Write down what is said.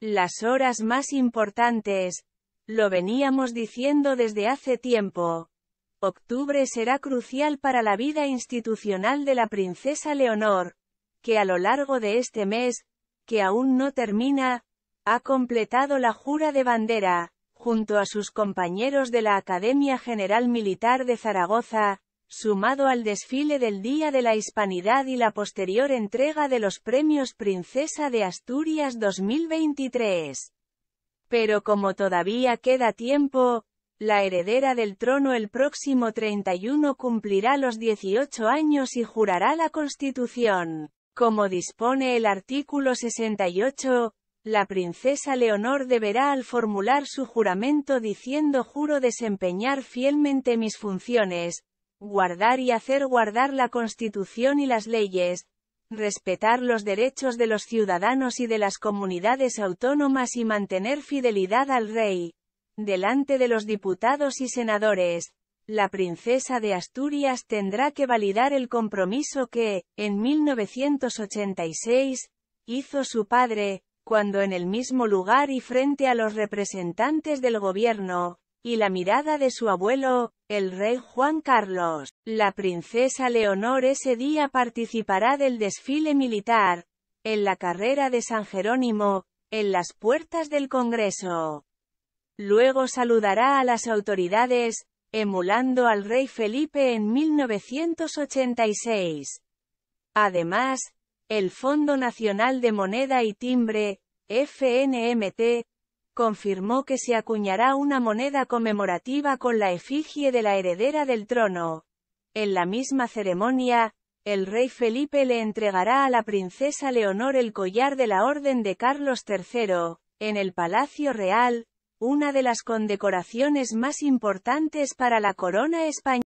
Las horas más importantes. Lo veníamos diciendo desde hace tiempo. Octubre será crucial para la vida institucional de la princesa Leonor, que a lo largo de este mes, que aún no termina, ha completado la jura de bandera, junto a sus compañeros de la Academia General Militar de Zaragoza, sumado al desfile del Día de la Hispanidad y la posterior entrega de los premios Princesa de Asturias 2023. Pero como todavía queda tiempo, la heredera del trono el próximo 31 cumplirá los 18 años y jurará la Constitución. Como dispone el artículo 68, la princesa Leonor deberá al formular su juramento diciendo juro desempeñar fielmente mis funciones, guardar y hacer guardar la Constitución y las leyes, respetar los derechos de los ciudadanos y de las comunidades autónomas y mantener fidelidad al rey. Delante de los diputados y senadores, la princesa de Asturias tendrá que validar el compromiso que, en 1986, hizo su padre, cuando en el mismo lugar y frente a los representantes del gobierno, y la mirada de su abuelo, el rey Juan Carlos. La princesa Leonor ese día participará del desfile militar, en la carrera de San Jerónimo, en las puertas del Congreso. Luego saludará a las autoridades, emulando al rey Felipe en 1986. Además, el Fondo Nacional de Moneda y Timbre, FNMT, confirmó que se acuñará una moneda conmemorativa con la efigie de la heredera del trono. En la misma ceremonia, el rey Felipe le entregará a la princesa Leonor el collar de la Orden de Carlos III, en el Palacio Real, una de las condecoraciones más importantes para la corona española.